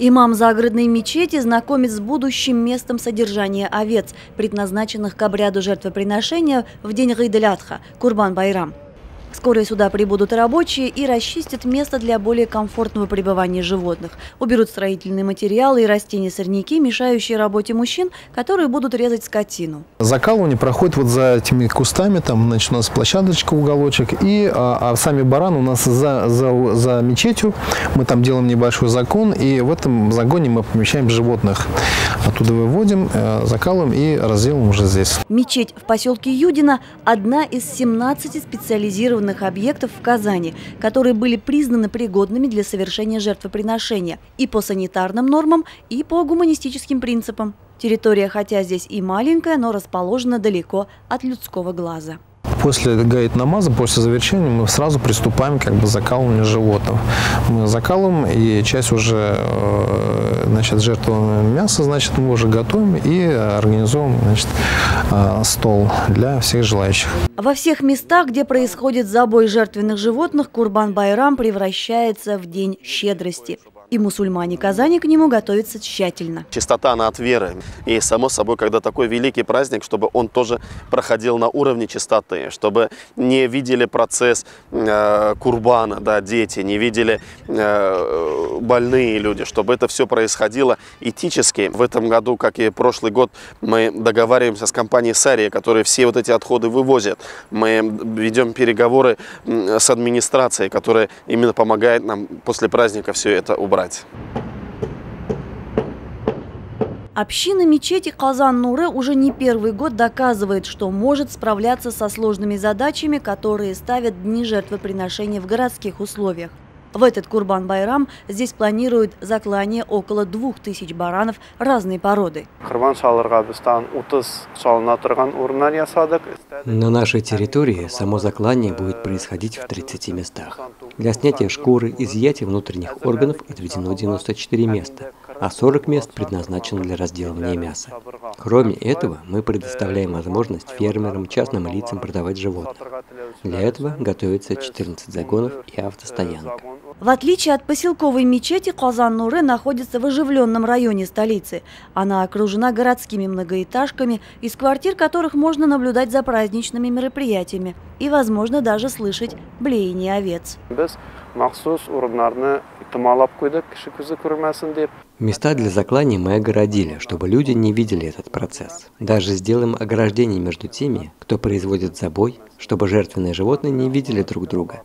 Имам загородной мечети знакомит с будущим местом содержания овец, предназначенных к обряду жертвоприношения в день Гайдалятха – Курбан-Байрам. Скоро сюда прибудут рабочие и расчистят место для более комфортного пребывания животных. Уберут строительные материалы и растения-сорняки, мешающие работе мужчин, которые будут резать скотину. Закалывание проходит вот за этими кустами, там, значит, у нас площадочка, уголочек, и а, а сами бараны у нас за, за, за мечетью, мы там делаем небольшой загон, и в этом загоне мы помещаем животных. Оттуда выводим, э, закалываем и разделываем уже здесь. Мечеть в поселке Юдина – одна из 17 специализированных объектов в Казани, которые были признаны пригодными для совершения жертвоприношения и по санитарным нормам, и по гуманистическим принципам. Территория, хотя здесь и маленькая, но расположена далеко от людского глаза. После гайд намаза, после завершения мы сразу приступаем как бы закалыванию животных. Мы закалываем, и часть уже э, значит, жертвованного мяса значит, мы уже готовим и организуем значит, э, стол для всех желающих. Во всех местах, где происходит забой жертвенных животных, Курбан-Байрам превращается в день щедрости и мусульмане Казани к нему готовятся тщательно. Чистота, она от веры. И, само собой, когда такой великий праздник, чтобы он тоже проходил на уровне чистоты, чтобы не видели процесс э, курбана, да, дети, не видели э, больные люди, чтобы это все происходило этически. В этом году, как и прошлый год, мы договариваемся с компанией Сария, которые все вот эти отходы вывозят. Мы ведем переговоры с администрацией, которая именно помогает нам после праздника все это убрать брать. Община мечети Казан-Нуры уже не первый год доказывает, что может справляться со сложными задачами, которые ставят дни жертвоприношения в городских условиях. В этот Курбан-Байрам здесь планируют заклание около двух тысяч баранов разной породы. На нашей территории само заклание будет происходить в 30 местах. Для снятия шкуры, изъятия внутренних органов отведено 94 места а 40 мест предназначено для разделывания мяса. Кроме этого, мы предоставляем возможность фермерам, частным лицам продавать животных. Для этого готовится 14 загонов и автостоянка. В отличие от поселковой мечети, Казан-Нуры находится в оживленном районе столицы. Она окружена городскими многоэтажками, из квартир которых можно наблюдать за праздничными мероприятиями и, возможно, даже слышать блеяние овец. Места для закланий мы огородили, чтобы люди не видели этот процесс. Даже сделаем ограждение между теми, кто производит забой, чтобы жертвенные животные не видели друг друга.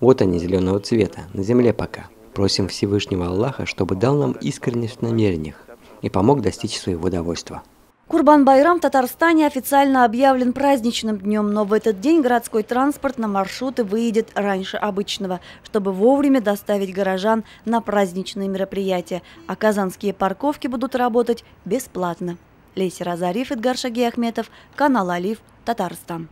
Вот они зеленого цвета, на земле пока. Просим Всевышнего Аллаха, чтобы дал нам искренность в намерениях и помог достичь своего довольства. Курбан-Байрам в Татарстане официально объявлен праздничным днем, но в этот день городской транспорт на маршруты выйдет раньше обычного, чтобы вовремя доставить горожан на праздничные мероприятия, а казанские парковки будут работать бесплатно. Леся Разариф, Эдгар Шаги Ахметов, канал Алиф, Татарстан.